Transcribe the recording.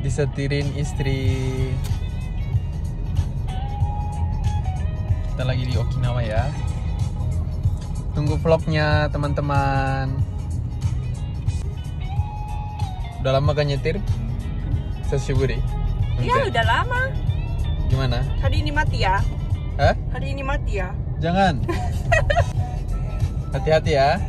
disetirin istri. Kita lagi di Okinawa ya. Tunggu vlognya teman-teman. Udah lama kan nyetir? Sashiburi Iya udah lama. gimana? Hari ini mati ya. Hah? Hari ini mati ya. jangan. Hati-hati ya.